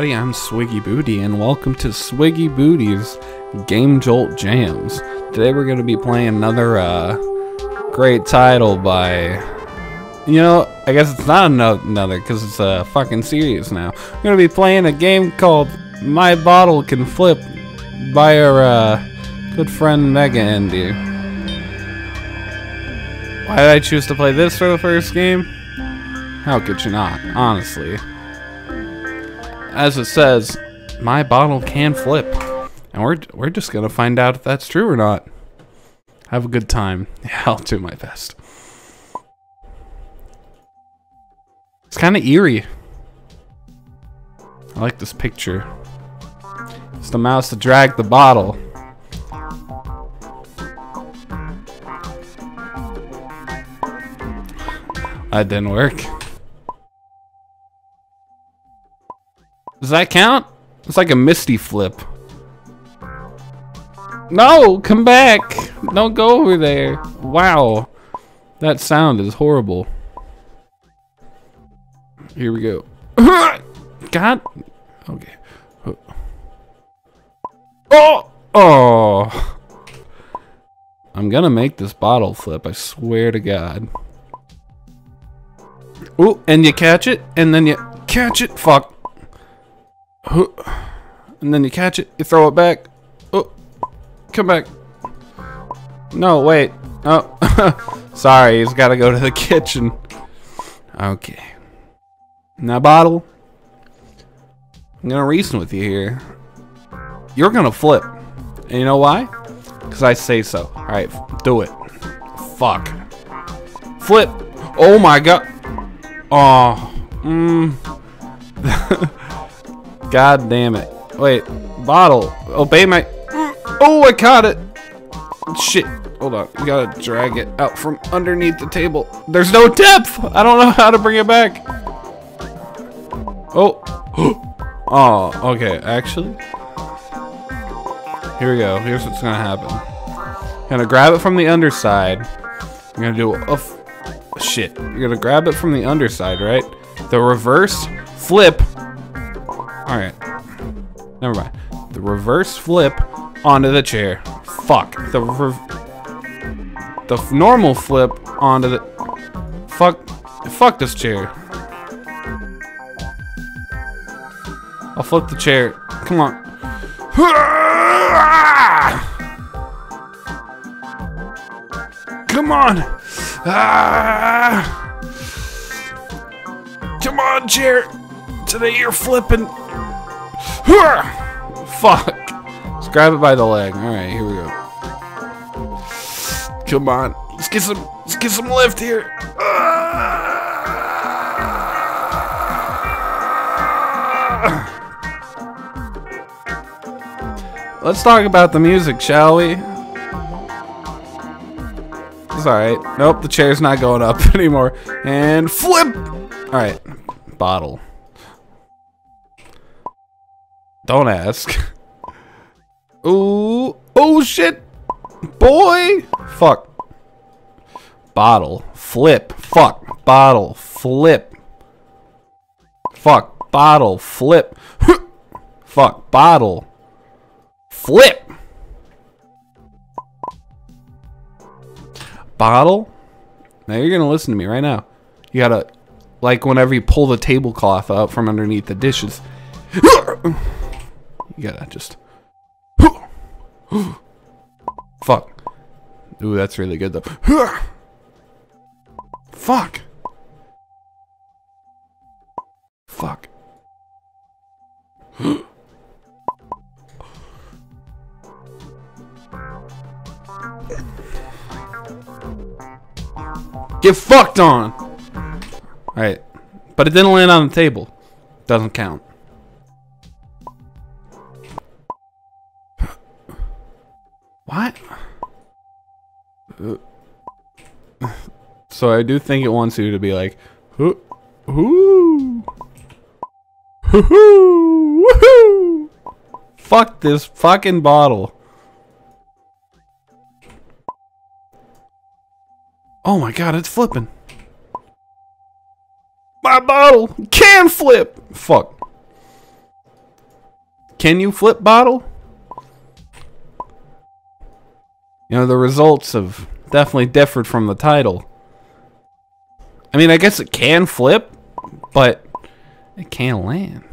everybody, I'm Swiggy Booty, and welcome to Swiggy Booty's Game Jolt Jams. Today we're going to be playing another uh, great title by... You know, I guess it's not another, because it's a fucking series now. We're going to be playing a game called My Bottle Can Flip by our uh, good friend Mega Andy. Why did I choose to play this for the first game? How could you not, honestly? As it says, my bottle can flip. And we're, we're just going to find out if that's true or not. Have a good time. Yeah, I'll do my best. It's kind of eerie. I like this picture. It's the mouse to drag the bottle. That didn't work. Does that count? It's like a misty flip. No, come back. Don't go over there. Wow. That sound is horrible. Here we go. God. Okay. Oh! Oh! I'm gonna make this bottle flip, I swear to God. Oh, and you catch it, and then you catch it. Fuck. And then you catch it, you throw it back. Oh, come back. No, wait. Oh, sorry, he's got to go to the kitchen. Okay. Now, bottle. I'm gonna reason with you here. You're gonna flip. And you know why? Because I say so. Alright, do it. Fuck. Flip. Oh my god. Oh. Mmm. God damn it. Wait, bottle. Obey my... Oh, I caught it. Shit. Hold on. You gotta drag it out from underneath the table. There's no depth. I don't know how to bring it back. Oh. oh, okay. Actually. Here we go. Here's what's gonna happen. I'm gonna grab it from the underside. I'm gonna do a... Shit. You're gonna grab it from the underside, right? The reverse flip Alright. Never mind. The reverse flip onto the chair. Fuck. The the normal flip onto the fuck fuck this chair. I'll flip the chair. Come on. Come on. Ah. Come on, chair. Today you're flipping. Fuck. Let's grab it by the leg. Alright, here we go. Come on. Let's get some let's get some lift here. Ah! Let's talk about the music, shall we? It's alright. Nope, the chair's not going up anymore. And flip! Alright. Bottle. Don't ask. Ooh. Oh, shit. Boy. Fuck. Bottle. Flip. Fuck. Bottle. Flip. Fuck. Bottle. Flip. Fuck. Bottle. Flip. Bottle. Now you're going to listen to me right now. You got to, like whenever you pull the tablecloth up from underneath the dishes. You gotta just. Fuck. Ooh, that's really good though. Fuck. Fuck. Get fucked on! Alright. But it didn't land on the table. Doesn't count. What? So I do think it wants you to be like, hoo, hoo, hoo! Fuck this fucking bottle. Oh my god, it's flipping. My bottle can flip. Fuck. Can you flip bottle? You know, the results have definitely differed from the title. I mean, I guess it can flip, but it can't land.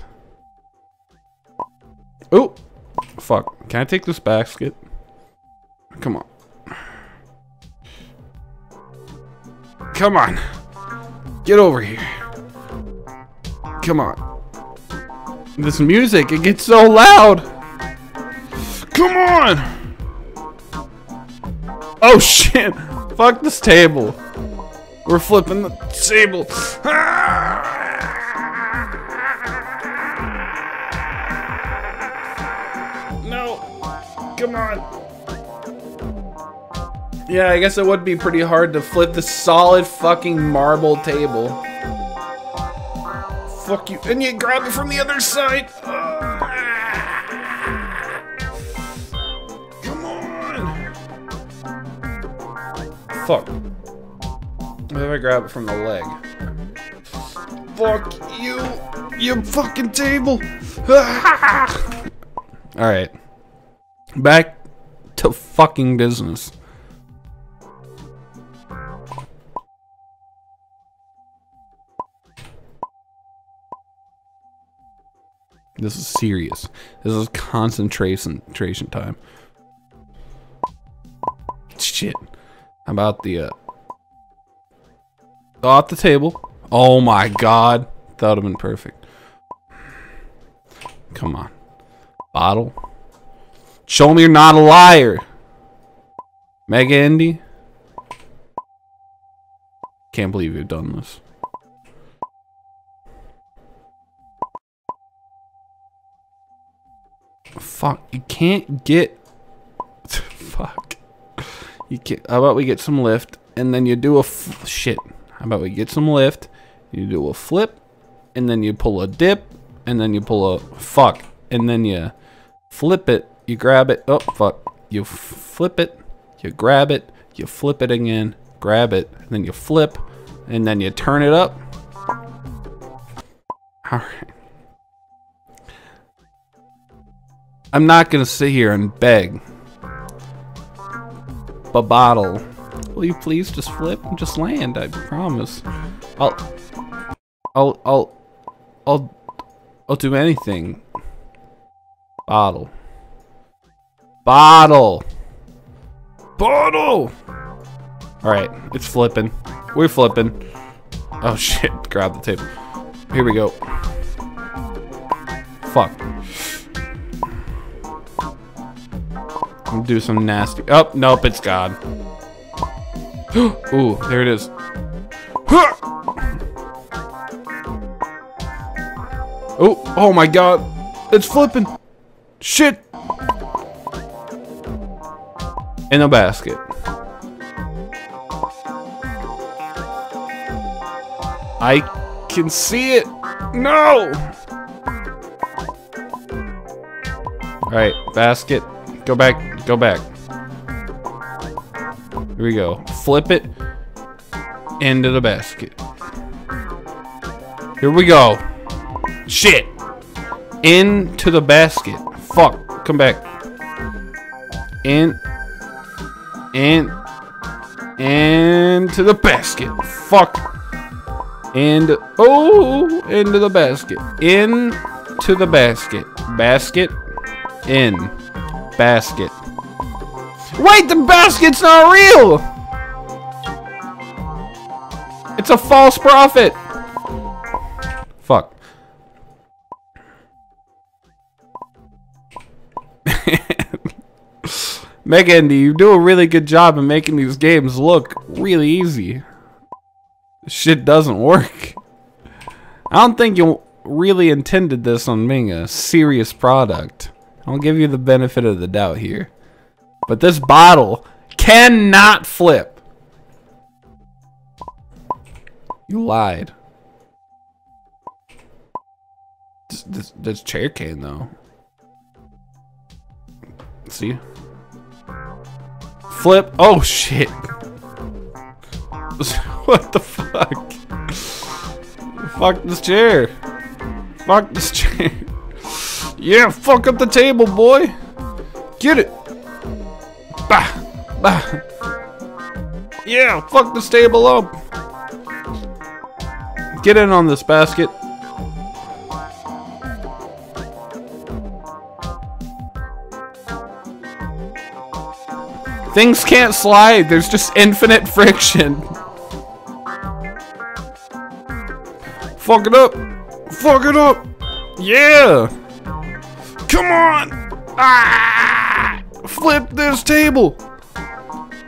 Oh, fuck. Can I take this basket? Come on. Come on. Get over here. Come on. This music, it gets so loud. Come on. Oh shit! Fuck this table. We're flipping the table. No. Come on. Yeah, I guess it would be pretty hard to flip the solid fucking marble table. Fuck you. And you grab it from the other side. Fuck. What if I grab it from the leg? Fuck you. You fucking table. Alright. Back to fucking business. This is serious. This is concentration time. Shit. How about the, uh... Off the table. Oh my god. That would have been perfect. Come on. Bottle. Show me you're not a liar. Mega Indy. Can't believe you've done this. Fuck, you can't get... You can't... How about we get some lift, and then you do a... shit. How about we get some lift, you do a flip, and then you pull a dip, and then you pull a... Fuck. And then you flip it, you grab it. Oh, fuck. You flip it, you grab it, you flip it again, grab it, and then you flip, and then you turn it up. Alright. I'm not gonna sit here and beg. But bottle. Will you please just flip and just land? I promise. I'll I'll I'll I'll I'll do anything. Bottle. Bottle. Bottle. Alright, it's flipping. We're flipping. Oh shit, grab the table. Here we go. Fuck. Do some nasty. Oh, nope, it's gone. Ooh, there it is. Oh, oh my god. It's flipping. Shit. In a basket. I can see it. No. All right, basket. Go back. Go back. Here we go. Flip it into the basket. Here we go. Shit. Into the basket. Fuck. Come back. In. In. Into the basket. Fuck. And. Oh. Into the basket. Into the basket. Basket. In basket. Wait, the basket's not real! It's a false prophet! Fuck. Megan, you do a really good job of making these games look really easy. shit doesn't work. I don't think you really intended this on being a serious product. I'll give you the benefit of the doubt here. But this bottle cannot flip. You lied. This, this, this chair can though. See? Flip. Oh shit. what the fuck? Fuck this chair. Fuck this chair. Yeah, fuck up the table, boy. Get it. Bah. Bah. Yeah, fuck this table up. Get in on this basket. Things can't slide. There's just infinite friction. Fuck it up. Fuck it up. Yeah. Come on. Ah! Flip this table.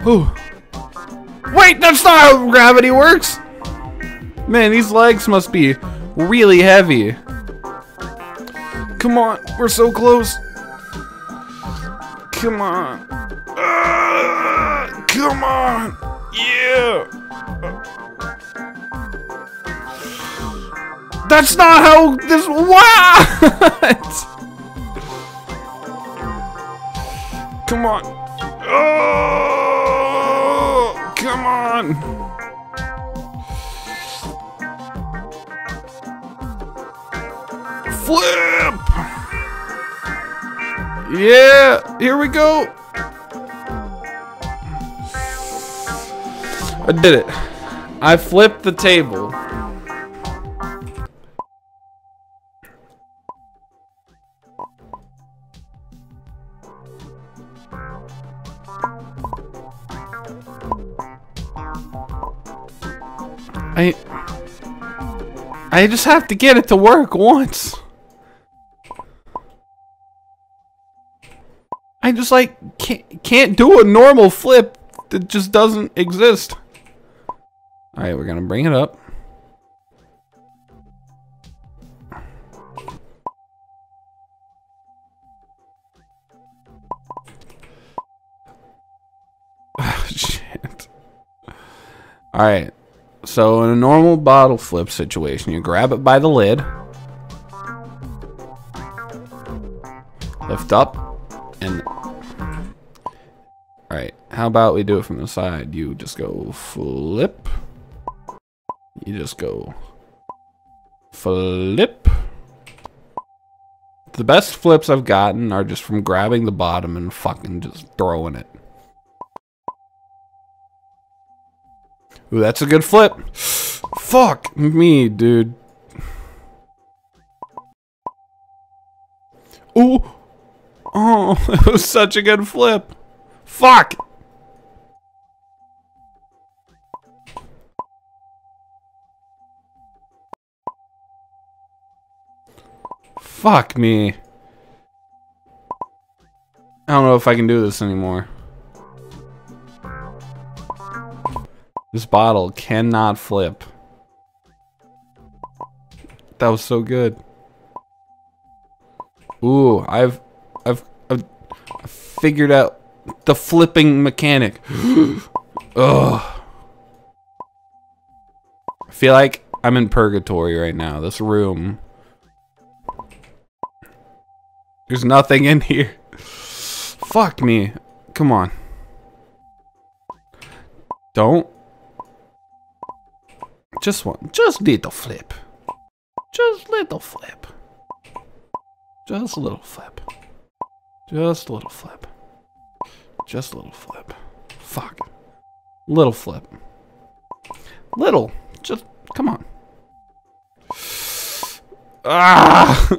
Ooh. Wait, that's not how gravity works. Man, these legs must be really heavy. Come on, we're so close. Come on. Uh, come on. Yeah. That's not how this. What? Come on. Oh, come on. Flip. Yeah, here we go. I did it. I flipped the table. I I just have to get it to work once. I just like can't can't do a normal flip that just doesn't exist. All right, we're gonna bring it up. Oh, shit. All right. So in a normal bottle flip situation, you grab it by the lid, lift up, and Alright, how about we do it from the side? You just go flip. You just go flip. The best flips I've gotten are just from grabbing the bottom and fucking just throwing it. Ooh, that's a good flip. Fuck me, dude. Ooh. Oh, that was such a good flip. Fuck! Fuck me. I don't know if I can do this anymore. This bottle cannot flip. That was so good. Ooh, I've, I've, I've, figured out the flipping mechanic. Ugh. I feel like I'm in purgatory right now. This room. There's nothing in here. Fuck me. Come on. Don't. Just one. Just little flip. Just little flip. Just a little flip. Just a little flip. Just a little flip. Fuck. Little flip. Little. Just, come on. Ah!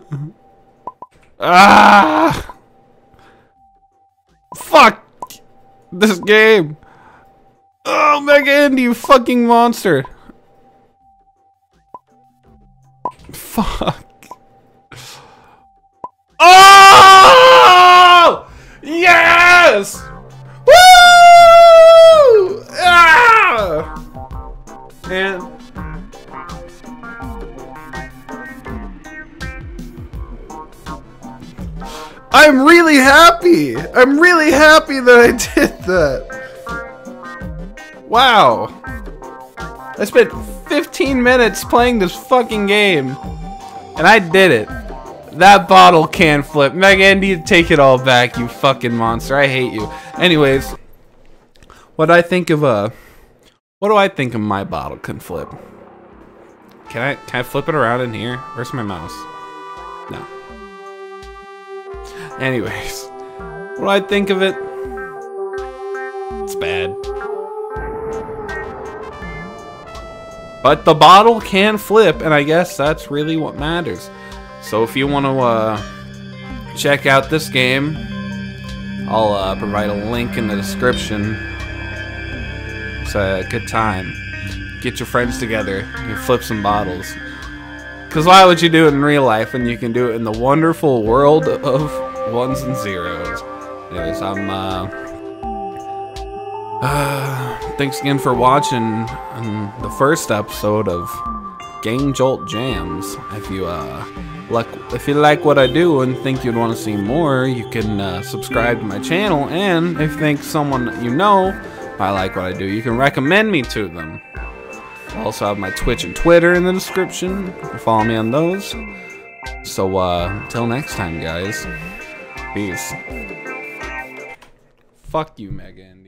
ah! Fuck! This game! Oh, Mega Andy, you fucking monster! Fuck. Oh! Yes! Woo! Ah! And I'm really happy. I'm really happy that I did that. Wow. I spent 15 minutes playing this fucking game. And I did it. That bottle can flip. Megan, you take it all back, you fucking monster. I hate you. Anyways, what I think of uh what do I think of my bottle can flip? Can I can I flip it around in here? Where's my mouse? No. Anyways, what do I think of it? It's bad. But the bottle can flip, and I guess that's really what matters. So if you want to uh, check out this game, I'll uh, provide a link in the description. It's a good time. Get your friends together, you flip some bottles. Because why would you do it in real life when you can do it in the wonderful world of ones and zeros? Anyways, I'm, uh, uh, thanks again for watching um, the first episode of Game Jolt Jams. If you, uh, like, if you like what I do and think you'd want to see more, you can, uh, subscribe to my channel, and if you think someone you know I like what I do, you can recommend me to them. I also have my Twitch and Twitter in the description. Follow me on those. So, uh, until next time, guys. Peace. Fuck you, Megan.